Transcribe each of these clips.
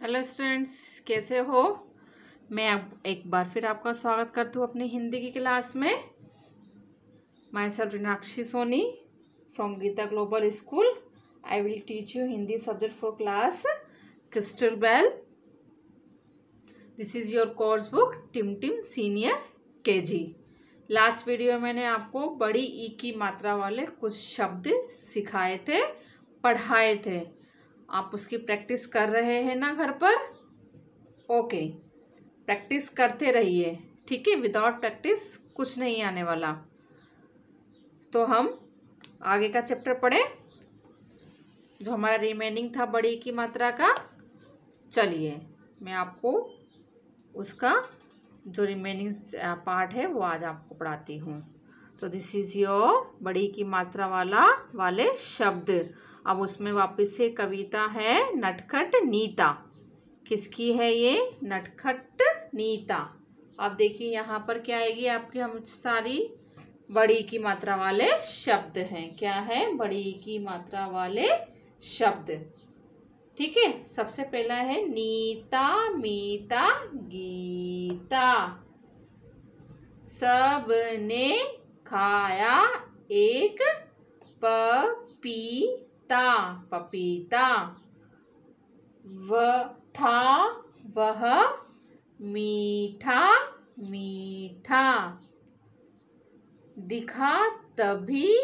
Hello students कैसे हो? मैं अब एक बार फिर आपका स्वागत करती हूँ अपनी हिंदी की क्लास में। My sir Meenakshi Soni from Geeta Global School I will teach you Hindi subject for class Crystal Bell this is your course book Tim Tim senior K G last video में मैंने आपको बड़ी ई की मात्रा वाले कुछ शब्द सिखाए थे, पढ़ाए थे। आप उसकी प्रैक्टिस कर रहे हैं ना घर पर? ओके प्रैक्टिस करते रहिए। ठीक है? विदाउट प्रैक्टिस कुछ नहीं आने वाला। तो हम आगे का चैप्टर पढ़े। जो हमारा रिमेनिंग था बड़ी की मात्रा का, चलिए। मैं आपको उसका जो रिमेनिंग पार्ट है, वो आज आपको पढ़ाती हूँ। तो दिस इज़ योर बड़ी की मात्रा वाला, वाले शब्द। अब उसमें वापस से कविता है नटखट नीता। किसकी है ये? नटखट नीता। अब देखिए यहाँ पर क्या आएगी आपकी, हम सारी बड़ी की मात्रा वाले शब्द हैं। क्या है? बड़ी की मात्रा वाले शब्द। ठीक है? सबसे पहला है नीता मीता गीता। सबने खाया एक पपी पपीता पपीता। व, था, वह, मीठा मीठा। दिखा तभी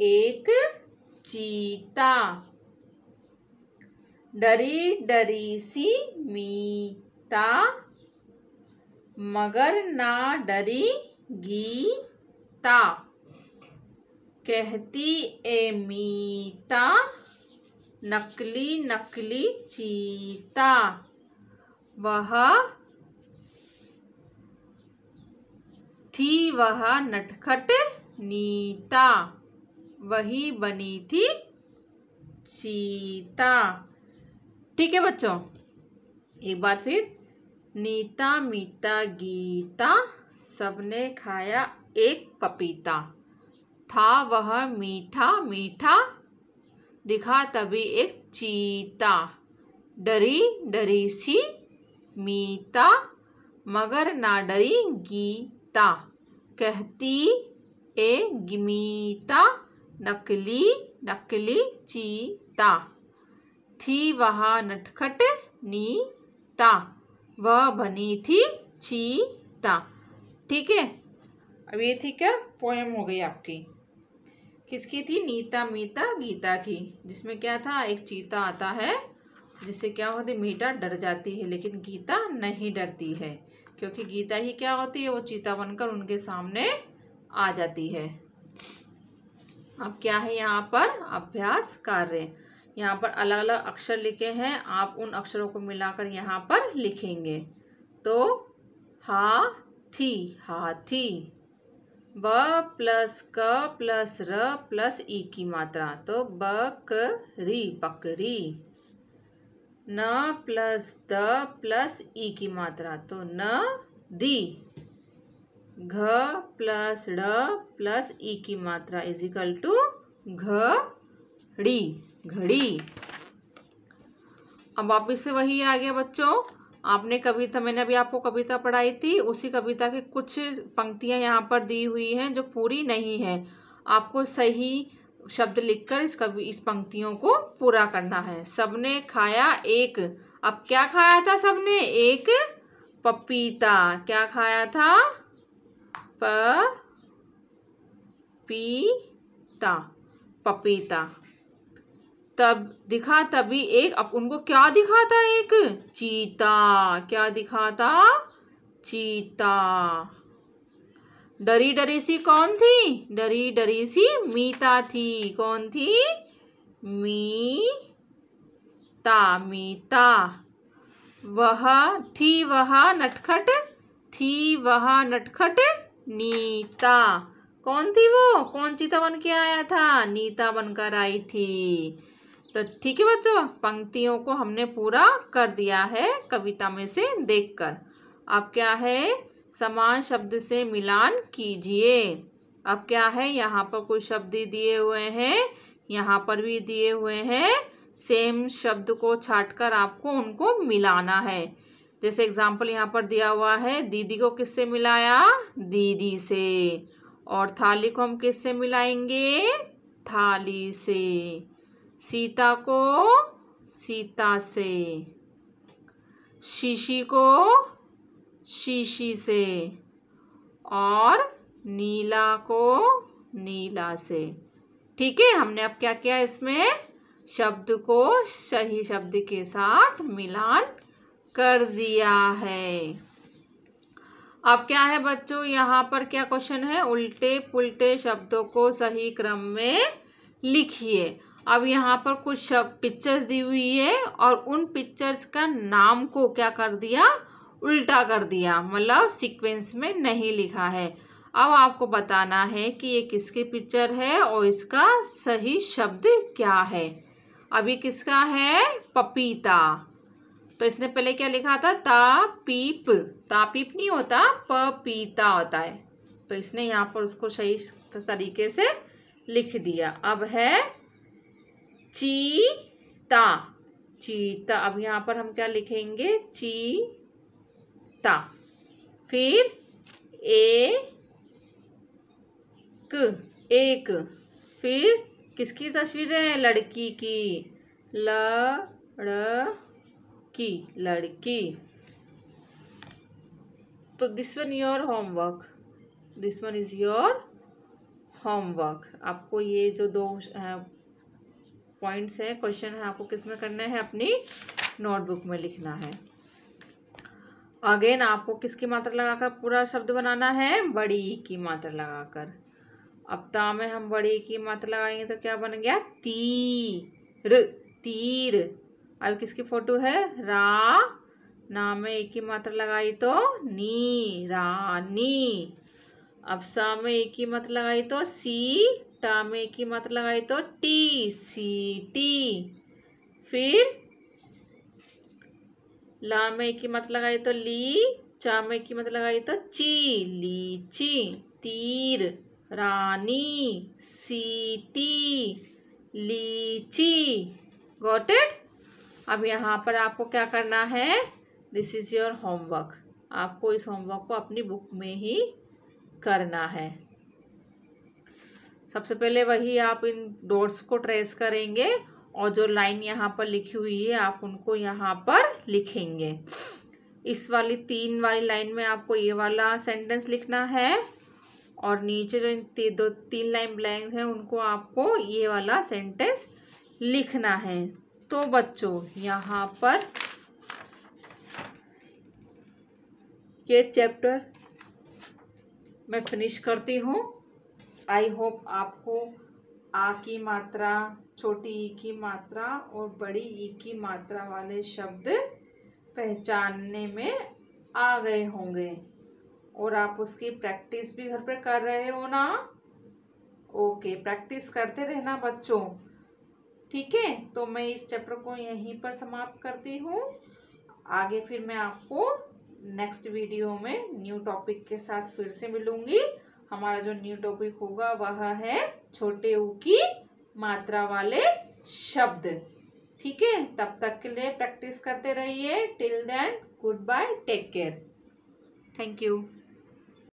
एक चीता। डरी डरी सी मीता। मगर ना डरी गीता। कहती, ए मीता, नकली नकली चीता। वह थी वह नटखट नीता। वही बनी थी चीता। ठीक है बच्चों, एक बार फिर नीता, मीता, गीता, सबने खाया एक पपीता। था वह मीठा मीठा दिखा तभी एक चीता। डरी डरी सी मीता, मगर ना डरी गीता। कहती, ए गिमीता नकली नकली चीता। थी वहाँ नटखट नीता। वह बनी थी चीता। ठीक है? अब ये थी क्या? पोएम हो गई आपकी। किसकी थी? नीता मीता गीता की। जिसमें क्या था? एक चीता आता है, जिससे क्या होती मीटा डर जाती है, लेकिन गीता नहीं डरती है, क्योंकि गीता ही क्या होती है? वो चीता बनकर उनके सामने आ जाती है। अब क्या है यहाँ पर? अभ्यास कार्य। यहाँ पर अलग अलग अक्षर लिखे हैं। आप उन अक्षरों को मिलाकर यहाँ पर लिखेंगे। तो हा थी हाथी। ब प्लस क प्लस र प्लस ई की मात्रा तो बकरी बकरी। न प्लस द प्लस ई की मात्रा तो न दी। घ प्लस ड प्लस ई की मात्रा इजिकल टू घड़ी घड़ी। अब वापिस से वही आ गया बच्चों। आपने कविता, मैंने अभी आपको कविता पढ़ाई थी, उसी कविता की कुछ पंक्तियाँ यहाँ पर दी हुई हैं जो पूरी नहीं है। आपको सही शब्द लिखकर इस कवि, इस पंक्तियों को पूरा करना है। सबने खाया एक। अब क्या खाया था सबने? एक पपीता। क्या खाया था? प पीता पपीता। तब दिखा तभी एक, अब उनको क्या दिखा था एक? चीता। क्या दिखाता? चीता। डरी डरी सी कौन थी? डरी डरी सी मीता थी। कौन थी? मीता मीता। वह थी वह नटखट, थी वह नटखट, नीता। कौन थी वो? कौन चीता बन के आया था? नीता बनकर आई थी। तो ठीक है बच्चों, पंक्तियों को हमने पूरा कर दिया है कविता में से देखकर। अब क्या है? समान शब्द से मिलान कीजिए। अब क्या है? यहाँ पर कुछ शब्द दिए हुए हैं, यहाँ पर भी दिए हुए हैं। सेम शब्द को छाट कर आपको उनको मिलाना है। जैसे एग्ज़ाम्पल यहाँ पर दिया हुआ है, दीदी को किससे मिलाया? दीदी से। और थाली को हम किससे मिलाएँगे? थाली से। सीता को, सीता से। शीशी को, शीशी से। और नीला को, नीला से। ठीक है, हमने अब क्या किया इसमें? शब्द को सही शब्द के साथ मिलान कर दिया है। अब क्या है बच्चों, यहाँ पर क्या क्वेश्चन है? उल्टे पुल्टे शब्दों को सही क्रम में लिखिए। अब यहाँ पर कुछ पिक्चर्स दी हुई है और उन पिक्चर्स का नाम को क्या कर दिया? उल्टा कर दिया मतलब सीक्वेंस में नहीं लिखा है। अब आपको बताना है कि ये किसकी पिक्चर है और इसका सही शब्द क्या है। अभी किसका है? पपीता। तो इसने पहले क्या लिखा था? ता पीप ता पीप नहीं होता, पपीता होता है। तो इसने यहाँ पर उसको सही तरीके से लिख दिया। अब है चीता चीता। अब यहाँ पर हम क्या लिखेंगे? चीता। फिर ए एक। फिर किसकी तस्वीर है? लड़की की। लड़की लड़की। तो this one your homework this one is your homework आपको ये जो दो पॉइंट्स है, क्वेश्चन है आपको किसमें करना है, अपनी नोटबुक में लिखना है। अगेन, आपको किसकी मात्रा लगाकर पूरा शब्द बनाना है? बड़ी की मात्रा लगाकर। अब ता में हम बड़ी की मात्रा लगाएँगे तो क्या बन गया? तीर तीर। अब किसकी फ़ोटो है? रा। ना में एक ही मात्रा लगाई तो नी रानी अब सा में एक ही मात्रा लगाई तो सी, टा में एक ही मात्रा लगाई तो टी, सी, टी। फिर ला में एक ही मात्रा लगाई तो ली, चा में एक ही मात्रा लगाई तो ची, लीची। तीर, रानी सी सीटी, लीची। गॉट इट अब यहाँ पर आपको क्या करना है? दिस इज़ योर होमवर्क आपको इस होमवर्क को अपनी बुक में ही करना है। सबसे पहले वही आप इन डॉट्स को ट्रेस करेंगे और जो लाइन यहाँ पर लिखी हुई है आप उनको यहाँ पर लिखेंगे। इस वाली तीन वाली लाइन में आपको ये वाला सेंटेंस लिखना है और नीचे जो ती, दो तीन लाइन ब्लैंक है उनको आपको ये वाला सेंटेंस लिखना है। तो बच्चों यहाँ पर ये चैप्टर मैं फिनिश करती हूँ। आई होप आपको आ की मात्रा, छोटी ई की मात्रा और बड़ी ई की मात्रा वाले शब्द पहचानने में आ गए होंगे। और आप उसकी प्रैक्टिस भी घर पर कर रहे हो ना? ओके प्रैक्टिस करते रहना बच्चों। ठीक है? तो मैं इस चैप्टर को यहीं पर समाप्त करती हूँ। आगे फिर मैं आपको नेक्स्ट वीडियो में न्यू टॉपिक के साथ फिर से मिलूँगी। हमारा जो न्यू टॉपिक होगा वह है छोटे ऊ की मात्रा वाले शब्द। ठीक है? तब तक के लिए प्रैक्टिस करते रहिए। Till then good bye take care thank you